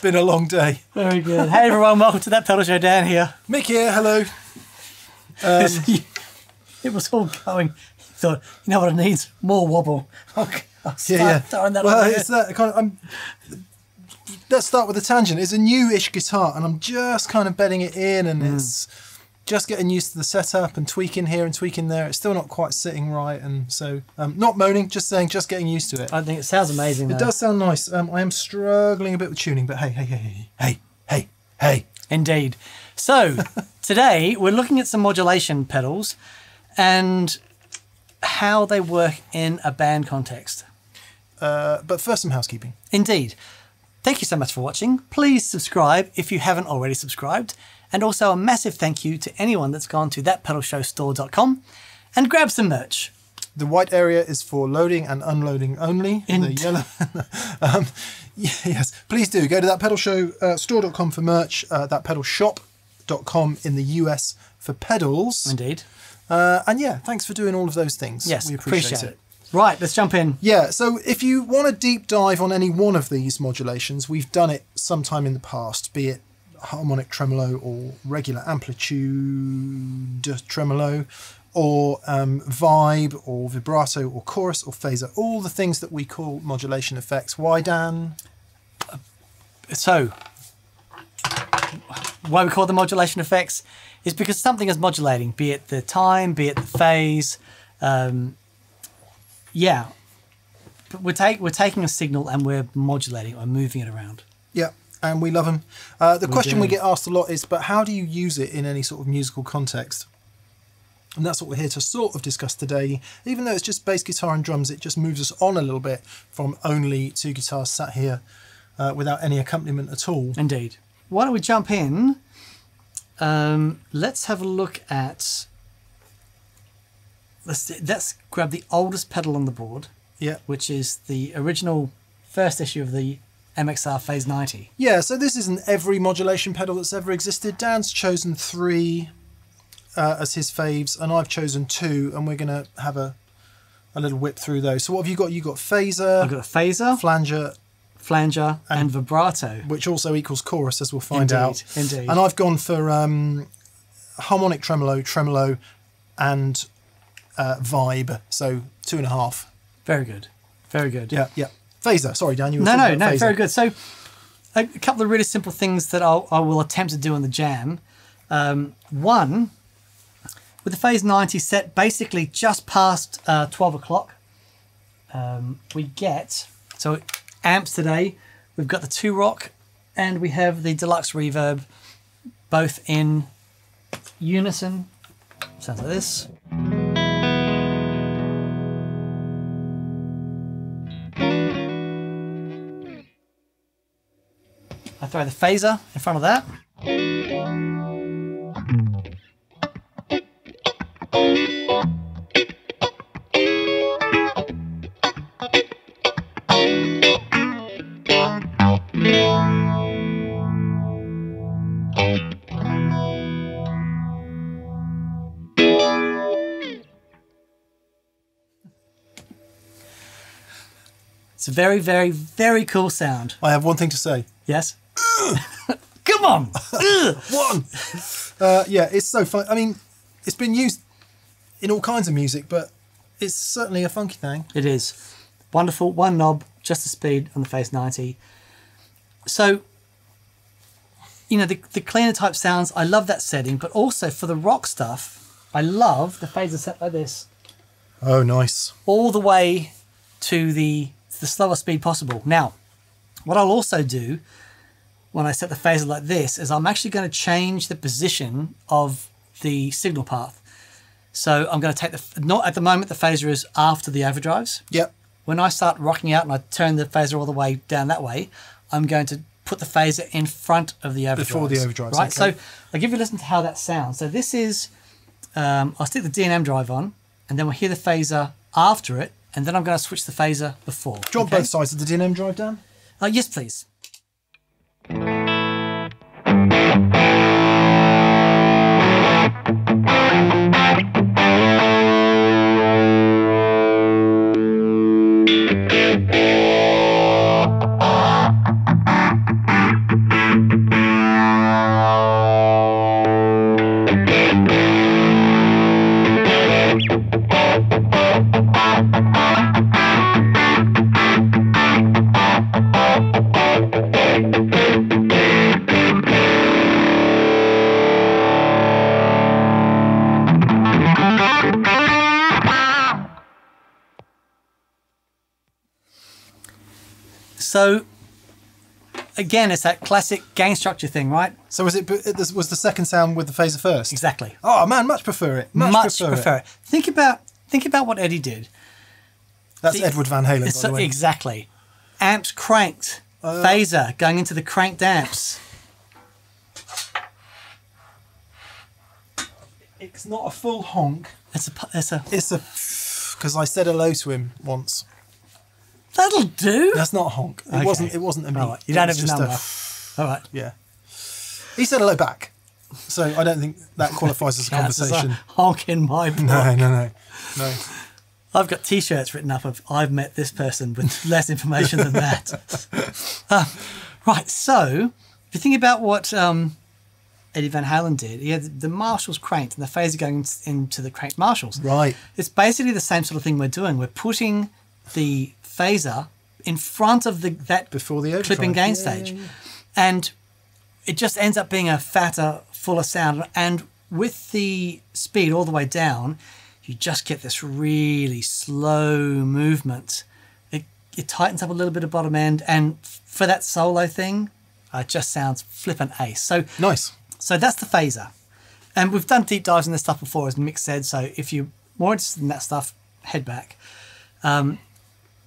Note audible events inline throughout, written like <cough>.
been a long day. Very good. <laughs> Hey everyone, welcome to that pedal show. Dan here. Mick here, hello. <laughs> it was all going. Thought, you know what it needs? More wobble. <laughs> Okay, I'll start Yeah, yeah. throwing that well, it's that kind of. I'm, let's start with the tangent. It's a new-ish guitar, and I'm just kind of bedding it in, and Hmm. it's just getting used to the setup and tweaking here and tweaking there. It's still not quite sitting right, and so um, not moaning, just saying, just getting used to it. I think it sounds amazing. It does sound nice. Um, I am struggling a bit with tuning, but hey, hey, hey, hey, hey, hey, hey. Indeed. So <laughs> today we're looking at some modulation pedals and how they work in a band context. Uh, but first, some housekeeping. Indeed. Thank you so much for watching. Please subscribe if you haven't already subscribed. And also a massive thank you to anyone that's gone to thatpedalshowstore.com and grab some merch. The white area is for loading and unloading only. In- the yellow. <laughs> um, yes, please do go to that pedal uh, store.com for merch. Uh, that pedal in the US for pedals. Indeed. Uh, and yeah, thanks for doing all of those things. Yes, we appreciate, appreciate it. it. Right, let's jump in. Yeah, so if you want to deep dive on any one of these modulations, we've done it sometime in the past, be it harmonic tremolo or regular amplitude tremolo or um, vibe or vibrato or chorus or phaser, all the things that we call modulation effects. Why, Dan? So, why we call them modulation effects is because something is modulating, be it the time, be it the phase. Um, yeah, but we're, take, we're taking a signal and we're modulating or moving it around. Yeah, and we love them. Uh, the question we get asked a lot is, but how do you use it in any sort of musical context? And that's what we're here to sort of discuss today. Even though it's just bass guitar and drums, it just moves us on a little bit from only two guitars sat here uh, without any accompaniment at all. Indeed. Why don't we jump in? Um, let's have a look at. Let's let's grab the oldest pedal on the board, Yeah. which is the original first issue of the MXR Phase 90. Yeah, so this isn't every modulation pedal that's ever existed. Dan's chosen three uh, as his faves, and I've chosen two, and we're going to have a, a little whip through those. So what have you got? You've got phaser, I've got a phaser, flanger, flanger, and, vibrato. which also equals chorus, as we'll find Indeed, out. indeed. And I've gone for um, harmonic tremolo, tremolo, and uh, vibe. So two and a half. Very good. Very good. Yeah, yeah. Phaser. Sorry, Dan. You were No, no, no. phaser. Very good. So, a couple of really simple things that I'll, I will attempt to do in the jam. Um, one, with the phase 90 set basically just past uh, 12 o'clock, um, we get, so amps today, we've got the two rock and we have the deluxe reverb, both in unison. Sounds like this. Throw the phaser in front of that. It's a very, very, very cool sound. I have one thing to say. Yes? <laughs> Come on! <laughs> One. uh, yeah, it's so fun. I mean, it's been used in all kinds of music, but it's certainly a funky thing. It is. Wonderful. One knob, just the speed on the Phase 90. So, you know, the, the cleaner type sounds, I love that setting, but also for the rock stuff, I love the phaser set like this. Oh, nice. all the way to the the slower speed possible. Now, what I'll also do when I set the phaser like this is I'm actually going to change the position of the signal path. So I'm going to take the not at the moment the phaser is after the overdrives. Yep. When I start rocking out and I turn the phaser all the way down that way, I'm going to put the phaser in front of the overdrives. Before the overdrives, right? okay. So I'll give you a listen to how that sounds. So this is, um, I'll stick the D&M drive on, and then we'll hear the phaser after it, and then I'm going to switch the phaser before. Want okay? both sides of the D&M drive down? Uh, yes, please. So, again, it's that classic gain structure thing, right? So was it? was the second sound with the phaser first? Exactly. Oh man, much prefer it. Much, Much, prefer, prefer, it. it. Think about think about what Eddie did. That's The- Edward Van Halen, by So- the way. exactly. Amps cranked. Uh, phaser going into the cranked amps. It's not a full honk. It's a it's a It's a because I said hello to him once. That'll do. That's not a honk. It Okay. wasn't. It wasn't a me. All right, You don't have his a- number. All right. <laughs> yeah. He said hello back, so I don't think that qualifies as a <laughs> Counts as a conversation. honk in my <laughs> book. No, no, no, no. I've got T-shirts written up of "I've met this person" with less information than that. Um, right. So, if you think about what um, Eddie Van Halen did, he had the Marshalls cranked and the phaser going in- into the cranked Marshalls. Right. It's basically the same sort of thing we're doing. We're putting the phaser in front of the that Before the clipping overdrive. gain Yeah, stage, yeah, yeah. and it just ends up being a fatter, fuller sound. And with the speed all the way down, you just get this really slow movement. It, it tightens up a little bit of bottom end, and for that solo thing, uh, it just sounds flippant ace. So Nice. so that's the phaser. And we've done deep dives in this stuff before, as Mick said. So if you're more interested in that stuff, head back. Um,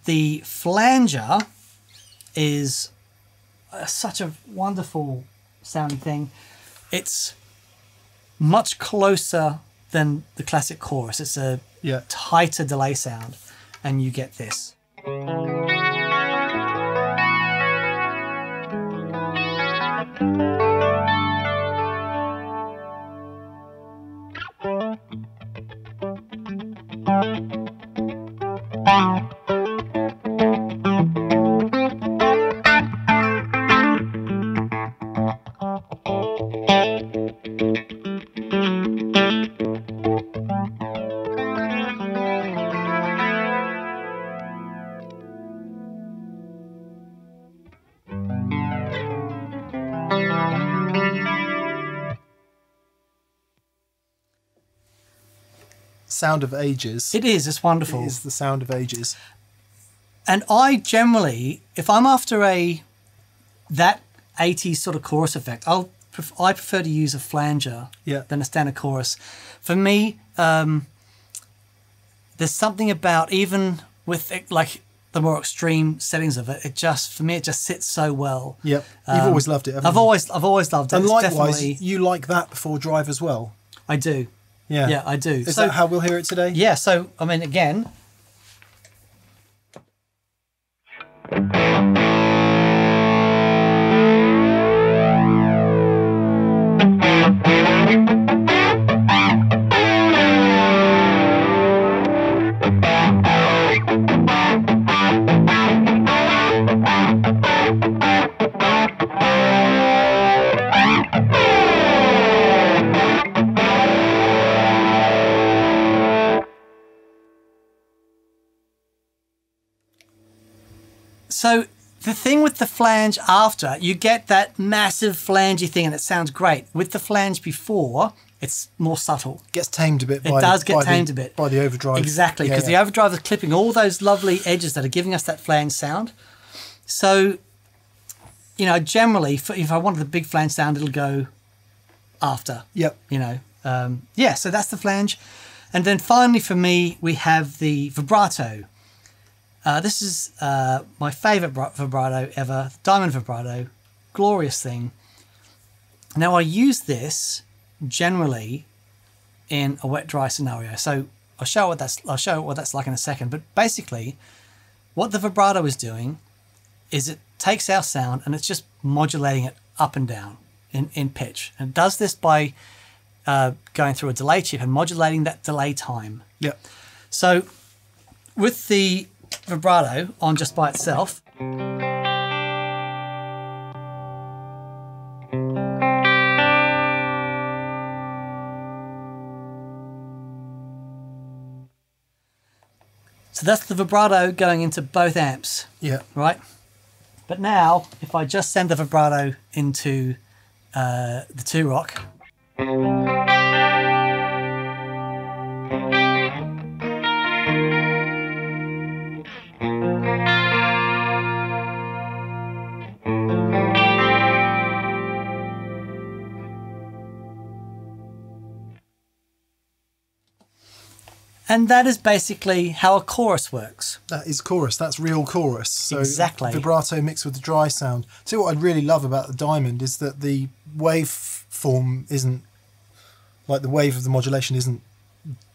the flanger is uh, such a wonderful sounding thing. It's much closer than the classic chorus. It's a Yeah. tighter delay sound, and you get this. Sound of ages. It is. It's wonderful. It is the sound of ages. and I generally, if I'm after a that 80s sort of chorus effect, I'll pref- I prefer to use a flanger Yeah. than a standard chorus. For me, um, there's something about even with it, like the more extreme settings of it, it just for me it just sits so well. Yep. You've Um, always loved it. haven't I've you? always I've always loved it. And It's likewise, definitely- you like that before drive as well. I do. Yeah. Yeah, I do. Is So- that how we'll hear it today? Yeah, so I mean again, So the thing with the flange after, you get that massive flangey thing and it sounds great. With the flange before, it's more subtle. Gets tamed a bit. It by does get tamed the, a bit. by the overdrive. Exactly, because yeah. the overdrive is clipping all those lovely edges that are giving us that flange sound. So, you know, generally, for, if I wanted the big flange sound, it'll go after. Yep. You know, um, yeah. So that's the flange, and then finally for me, we have the vibrato. Uh, this is uh, my favorite vibrato ever, diamond vibrato, glorious thing. Now I use this generally in a wet dry scenario. So I'll show what that's I'll show what that's like in a second. But basically, what the vibrato is doing is it takes our sound and it's just modulating it up and down in, in pitch. And it does this by uh, going through a delay chip and modulating that delay time. Yep. So with the vibrato on just by itself, so that's the vibrato going into both amps, Yeah. right? But now, if I just send the vibrato into uh, the two rock, and that is basically how a chorus works. That is chorus. That's real chorus. So Exactly. Vibrato mixed with the dry sound. See what I really love about the diamond is that the wave form isn't like the wave of the modulation isn't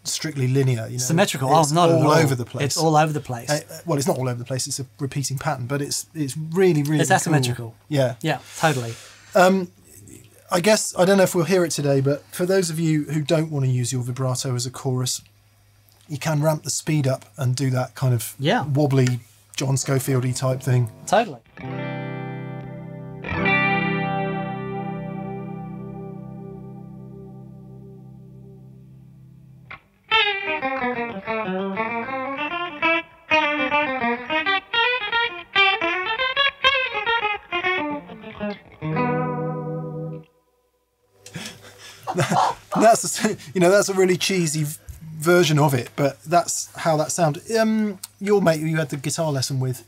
strictly linear. You know, Symmetrical. It's oh, not all all. over the place. It's all over the place. Uh, well, it's not all over the place. It's a repeating pattern, but it's it's really really. It's cool. asymmetrical. Yeah. yeah, totally. Um, I guess I don't know if we'll hear it today, but for those of you who don't want to use your vibrato as a chorus, you can ramp the speed up and do that kind of Yeah. wobbly John Scofieldy type thing. Totally. <laughs> That's a, you know that's a really cheesy version of it, but that's how that sounded. Um, your mate who you had the guitar lesson with,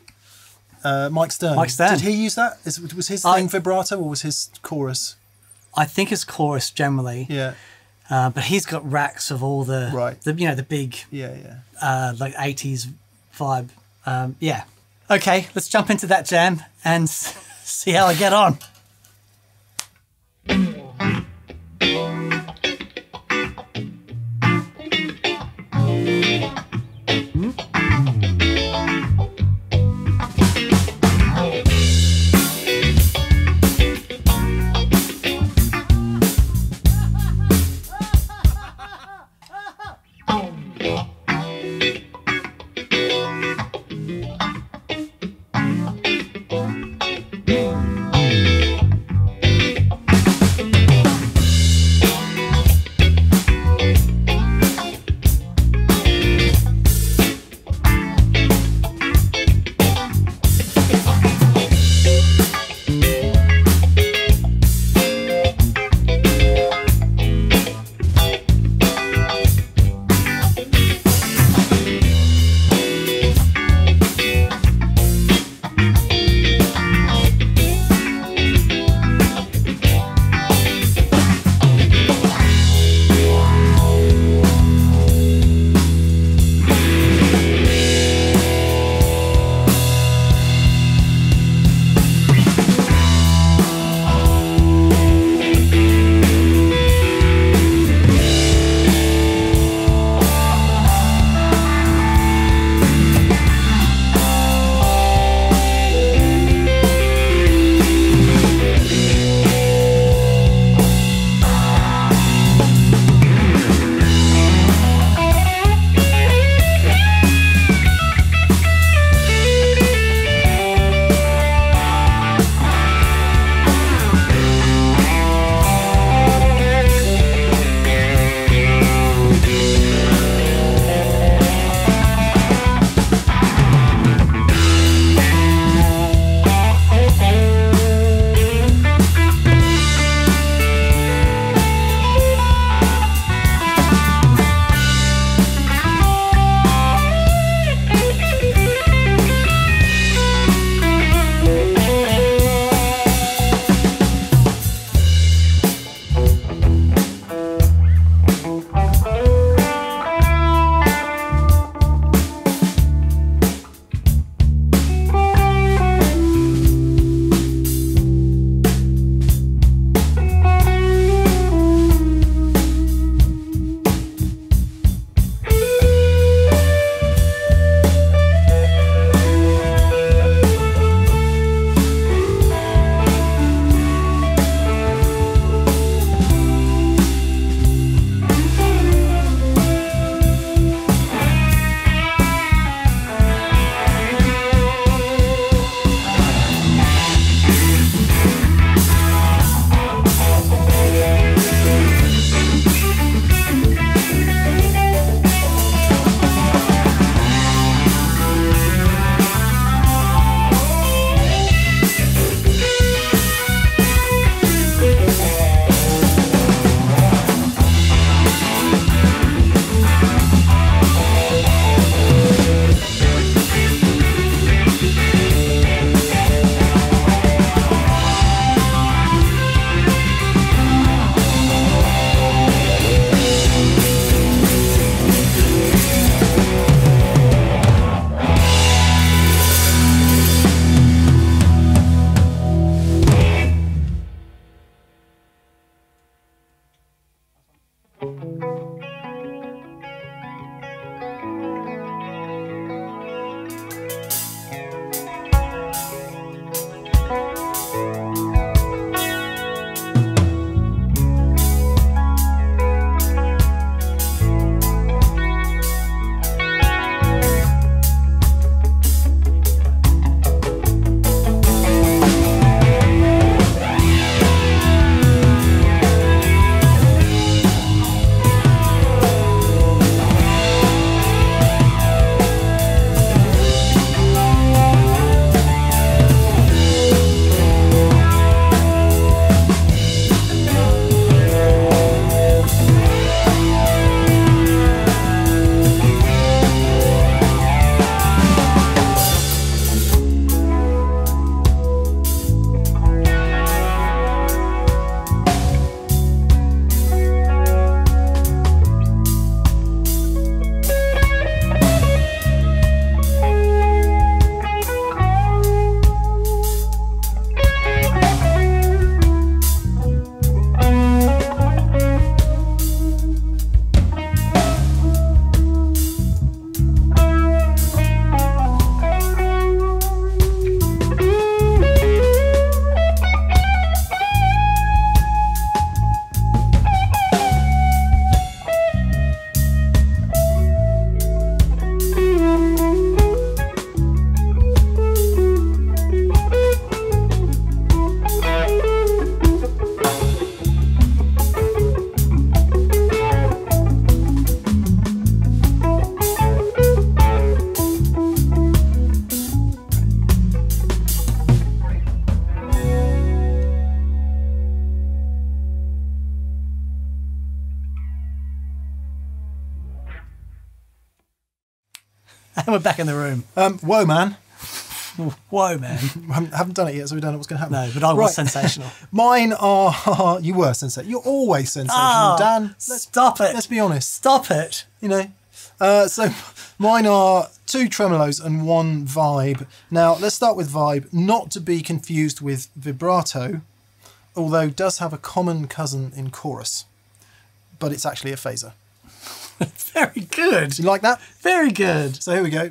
uh, Mike Stern. Mike Stern. Did he use that? Is, was his I- thing vibrato or was his chorus? I think it's chorus generally, Yeah, uh, but he's got racks of all the, Right. the you know, the big yeah, yeah. uh, like '80s vibe. Um, yeah. Okay, let's jump into that jam and <laughs> see how I get on. And <laughs> we're back in the room. Um, whoa, man. <laughs> Whoa, man. I haven't, haven't done it yet, so we don't know what's going to happen. No, but I was Right. sensational. <laughs> Mine are. You were sensational. You're always sensational, Ah, Dan. Let's, stop it. let's be honest. Stop it. You know. Uh, so mine are two tremolos and one vibe. Now let's start with vibe, not to be confused with vibrato, although does have a common cousin in chorus, but it's actually a phaser. <laughs> Very good. You like that? Very good. So here we go.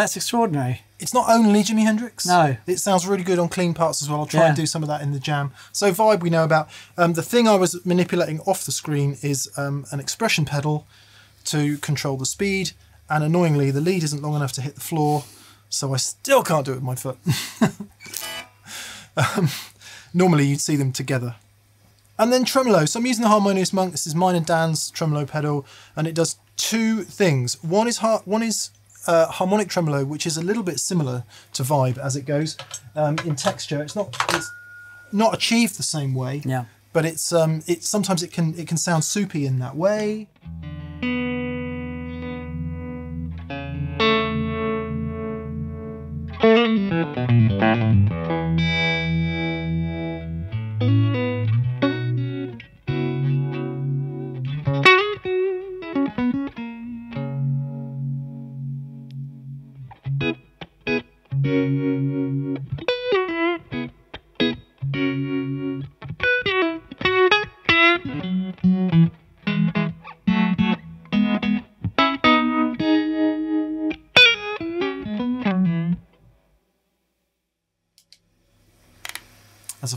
That's extraordinary. It's not only Jimi Hendrix. No. It sounds really good on clean parts as well. I'll try and do some of that in the jam. So vibe we know about. Um, the thing I was manipulating off the screen is um, an expression pedal to control the speed. And annoyingly, the lead isn't long enough to hit the floor, so I still can't do it with my foot. <laughs> um, normally, you'd see them together. And then tremolo. So I'm using the Harmonious Monk. This is mine and Dan's tremolo pedal, and it does two things. One is one is uh, harmonic tremolo, which is a little bit similar to vibe as it goes um, in texture. It's not it's not achieved the same way. Yeah. But it's um it sometimes it can it can sound soupy in that way.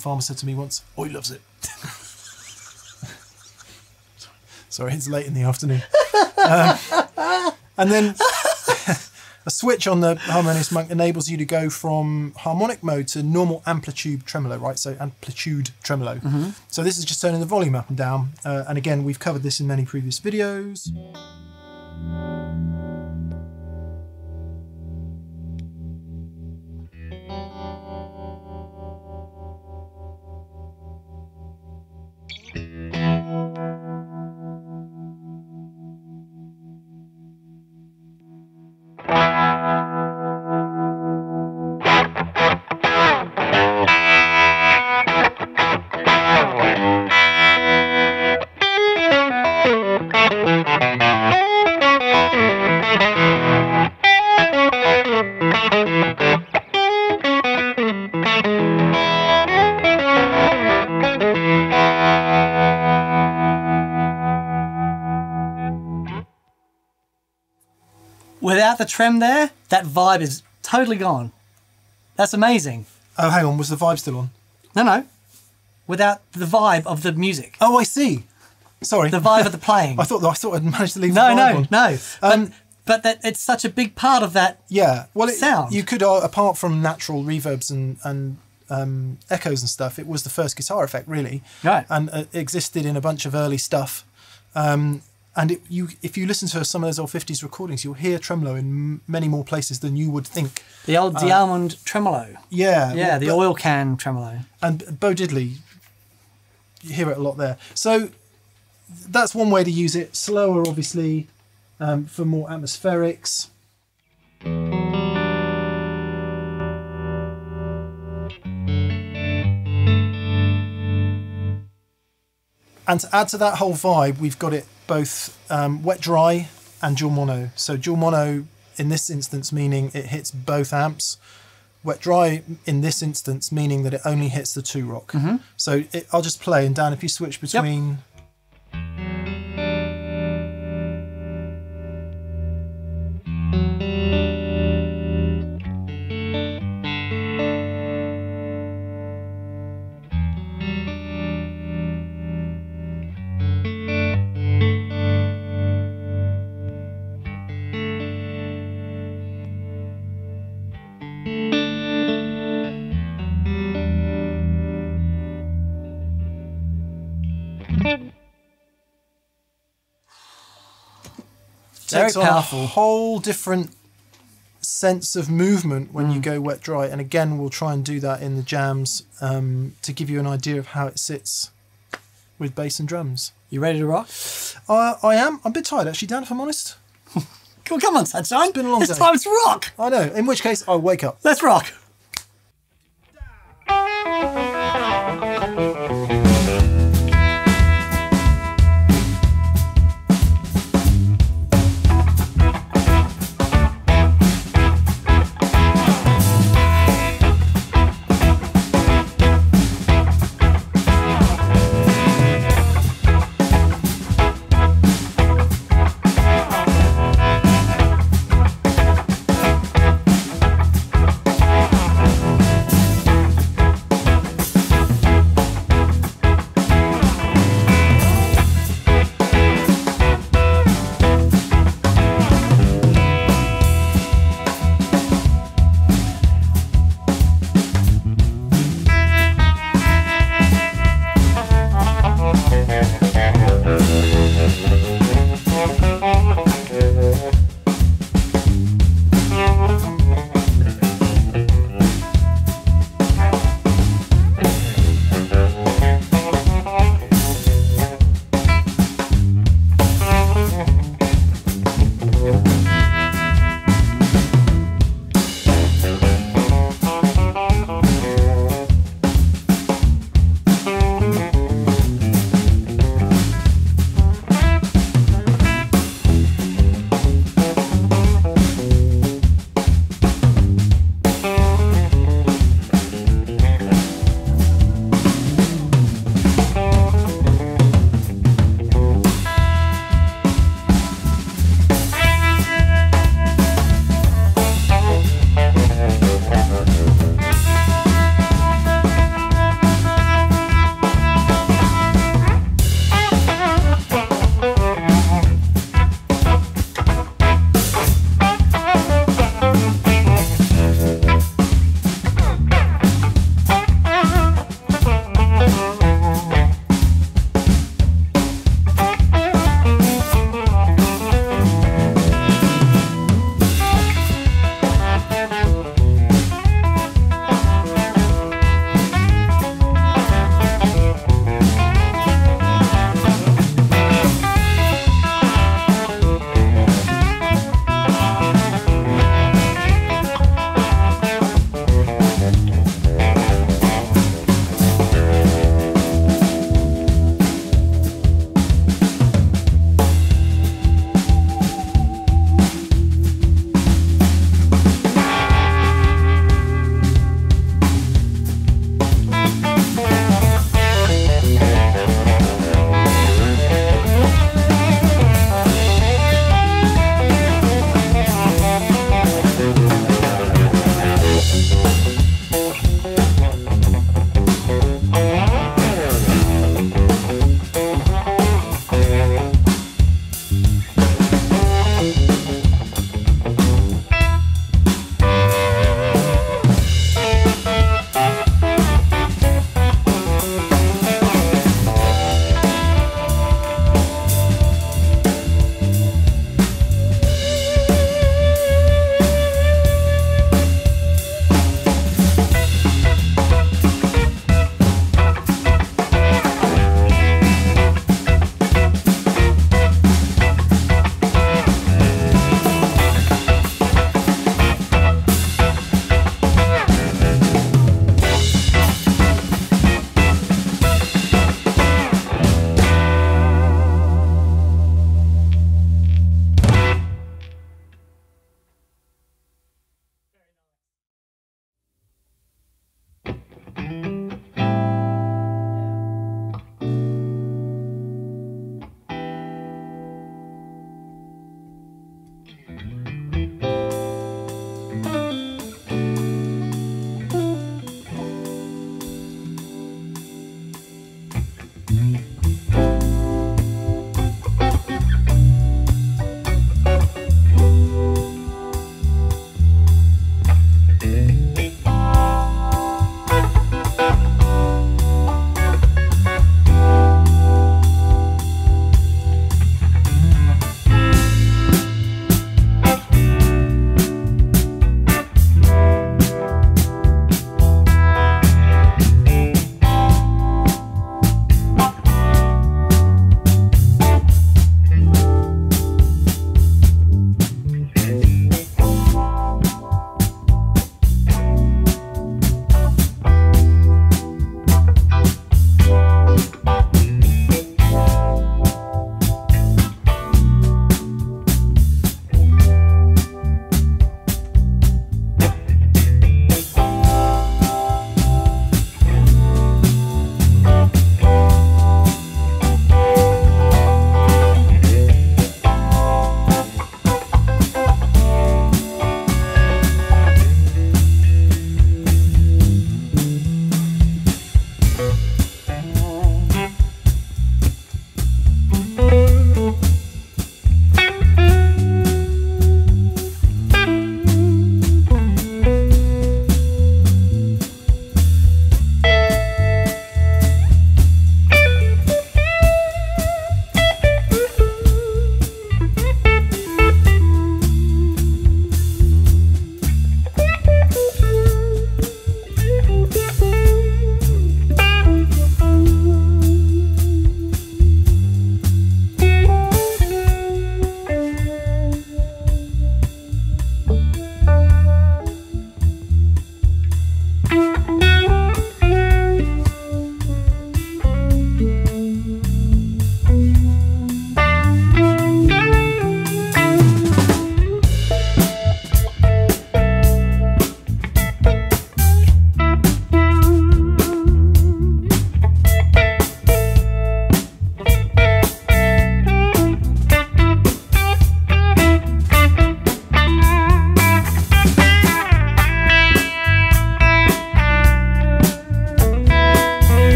Farmer said to me once, "Oh, he loves it." <laughs> Sorry, it's late in the afternoon. Um, and then <laughs> a switch on the Harmonious Monk enables you to go from harmonic mode to normal amplitude tremolo, right? So amplitude tremolo. So this is just turning the volume up and down. Uh, and again, we've covered this in many previous videos. Trem there, that vibe is totally gone. That's amazing. Oh, hang on, was the vibe still on? No, no. Without the vibe of the music, Oh, I see. Sorry, the vibe of the playing. <laughs> I thought I thought I'd managed to leave no, the vibe no, on. no. Um, but but that it's such a big part of that. Yeah, well, it, Sound. you could uh, apart from natural reverbs and and um, echoes and stuff, it was the first guitar effect really, Right. And uh, it existed in a bunch of early stuff. Um, and it, you, if you listen to some of those old '50s recordings, you'll hear tremolo in m- many more places than you would think. The old DeArmond tremolo. Yeah, Yeah, the but- oil can tremolo. and Bo Diddley, you hear it a lot there. So that's one way to use it. Slower, obviously, um, for more atmospherics. And to add to that whole vibe, we've got it both um, wet dry and dual mono. So dual mono in this instance meaning it hits both amps. Wet dry in this instance meaning that it only hits the two rock. So it, I'll just play and Dan, if you switch between. Very takes on powerful. a whole different sense of movement when Mm. you go wet dry. And again, we'll try and do that in the jams um, to give you an idea of how it sits with bass and drums. You ready to rock? Uh, I am. I'm a bit tired actually, Dan. If I'm honest. Come, <laughs> come on, sunshine. It's been a long it's day. time to rock. I know. In which case, I'll wake up. Let's rock.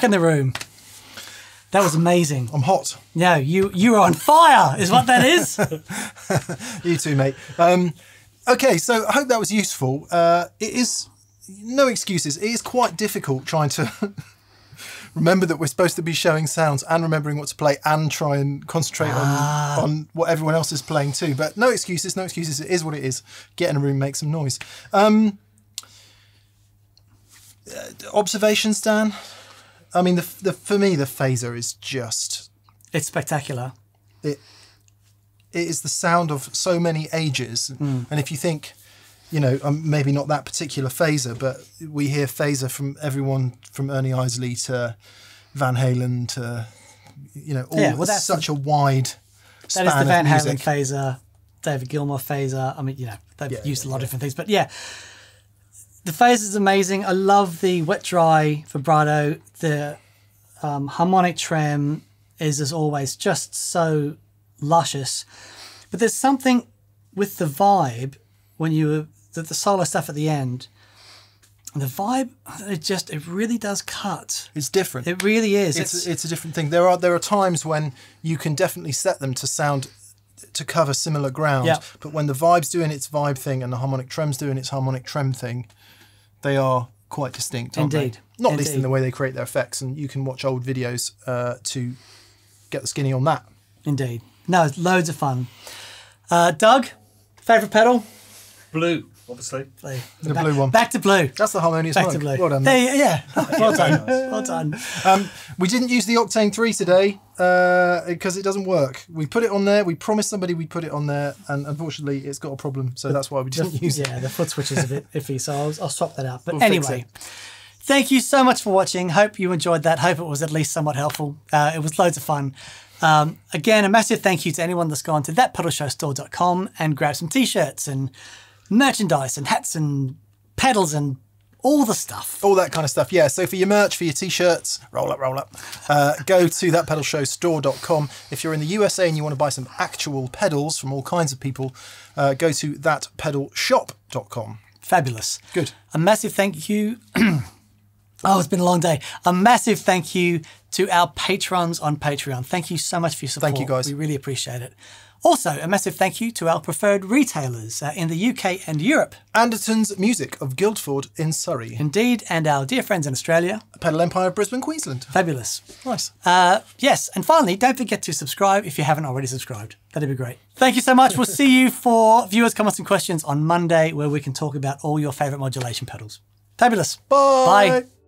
Back in the room. That was amazing. I'm hot. No, you you are on fire, is what that is. <laughs> You too, mate. Um, okay, so I hope that was useful. Uh, it is no excuses. It is quite difficult trying to <laughs> remember that we're supposed to be showing sounds and remembering what to play and try and concentrate Ah. on, on what everyone else is playing too. But no excuses, no excuses. It is what it is. Get in a room, make some noise. Um, uh, observations, Dan. I mean, the, the for me, the phaser is just it's spectacular. it it is the sound of so many ages Hmm. and if you think you know um, maybe not that particular phaser but we hear phaser from everyone from ernie isley to van halen to you know all Yeah, well, that's such a wide That span is the Van Halen phaser, David Gilmour phaser. I mean, you know, they've Yeah, used a yeah, lot of different things, but yeah, the phase is amazing. I love the wet dry vibrato. The um, harmonic trem is, as always, just so luscious. But there's something with the vibe when you the, the solo stuff at the end. The vibe, it just, it really does cut. it's different It really is. it's, it's a different thing there are there are times when you can definitely set them to sound to cover similar ground Yeah. but when the vibe's doing its vibe thing and the harmonic trem's doing its harmonic trem thing they are quite distinct aren't Indeed. they? not least in the way they create their effects and you can watch old videos uh, to get the skinny on that Indeed. No, it's loads of fun. Uh, Doug, favourite pedal? Blue, obviously. Blue. The back, blue one. Back to blue. that's the harmonious Back monk. to blue. well done There yeah. <laughs> Well done. Well done. Um, we didn't use the Octane 3 today because it doesn't work. We put it on there. We promised somebody we'd put it on there, and unfortunately, it's got a problem. So that's why we didn't use it. yeah, the foot switch is a bit iffy, so I'll, I'll swap that out. But We'll anyway, thank you so much for watching. Hope you enjoyed that. Hope it was at least somewhat helpful. Uh, it was loads of fun. Um, again, a massive thank you to anyone that's gone to thatpedalshowstore.com and grabbed some t-shirts and merchandise and hats and pedals and all the stuff. all that kind of stuff. Yeah. So for your merch, for your t-shirts, roll up, roll up. Uh, go to thatpedalshowstore.com. If you're in the USA and you want to buy some actual pedals from all kinds of people, uh, go to thatpedalshop.com. Fabulous. Good. A massive thank you. <clears throat> oh, it's been a long day. A massive thank you to our patrons on Patreon. Thank you so much for your support. Thank you, guys. We really appreciate it. Also, a massive thank you to our preferred retailers uh, in the UK and Europe, Anderton's Music of Guildford in Surrey. indeed, and our dear friends in Australia. Pedal Empire of Brisbane, Queensland. Fabulous. Nice. Uh, yes, and finally, don't forget to subscribe if you haven't already subscribed. That'd be great. Thank you so much. We'll see you for viewers, comments, and questions on Monday, where we can talk about all your favourite modulation pedals. Fabulous. Bye. Bye.